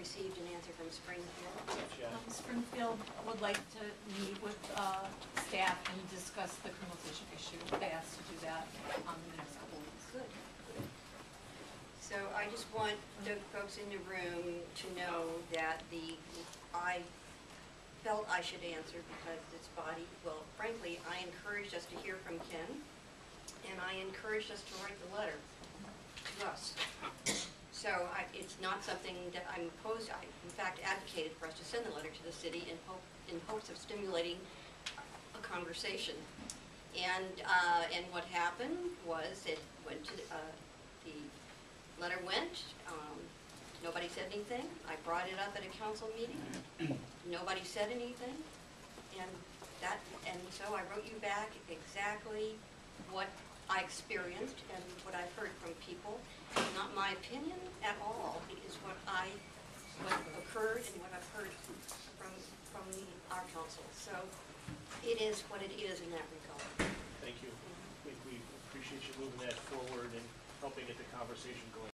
received an answer from Springfield. Jen? Um, Springfield would like to meet with uh, staff and discuss the criminalization issue. They asked to do that um, in the next couple of weeks. Good. So I just want the folks in the room to know that the, I felt I should answer because this body, well, frankly, I encouraged us to hear from Ken, and I encouraged us to write the letter to us. So I, it's not something that I'm opposed, I in fact advocated for us to send the letter to the city in hope, in hopes of stimulating a conversation. And, uh, and what happened was it went to, uh, the letter went, um, nobody said anything. I brought it up at a council meeting, nobody said anything. And that, and so I wrote you back exactly what I experienced and what I've heard from people. My opinion at all, is what I, what occurred and what I've heard from, from the our council. So it is what it is in that regard. Thank you. We, we appreciate you moving that forward and helping get the conversation going